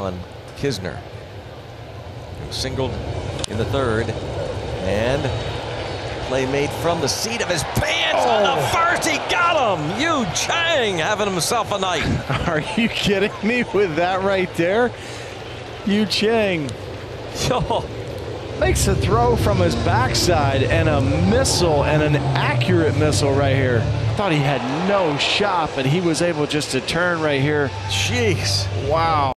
on Kisner. Singled in the third. And play made from the seat of his pants oh. on the oh. first. He got him. Yu Chang having himself a night. Are you kidding me with that right there? Yu Chang. Oh. Makes a throw from his backside and a missile and an accurate missile right here. Thought he had no shot, but he was able just to turn right here. Jeez. Wow.